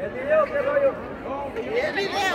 ¿El video qué rollo? El video.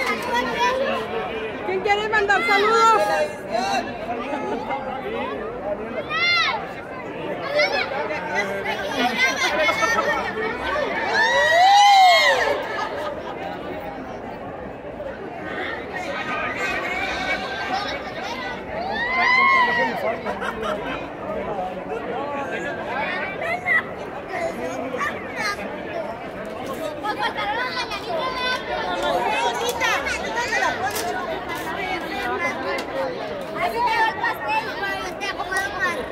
está transmitiendo en vivo si quieren mandar saludos. La dice que como que Chihuahua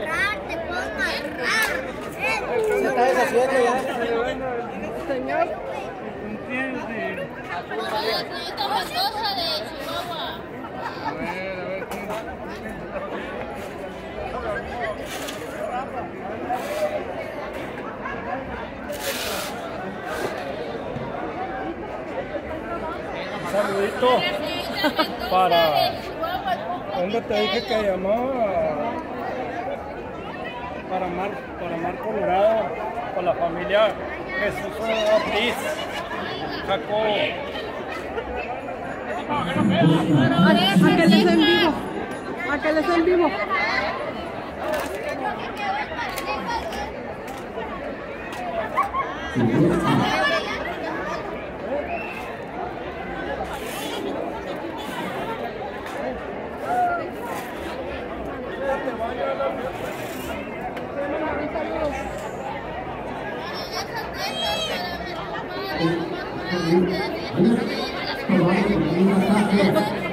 amarrar, te puedo amarrar. se está deshaciendo ya. Señor. Un saludito para. ¿Dónde te dije que llamaba? Para Mar, para Mar Colorado, con la familia Jesús Ortiz, Jacobo. Aquel es en vivo. Aquel es en.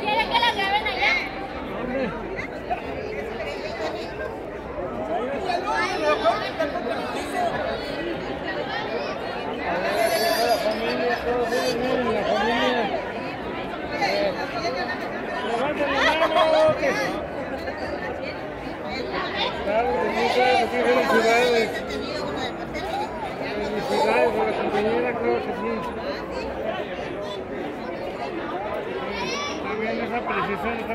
¿Quieren que la graben allá? La familia, todos ellos vienen, la familia. Eh, Levanten la mano, que. Claro, que muchas felicidades. Felicidades a la compañera, creo que sí. Está bien esa precisión, está.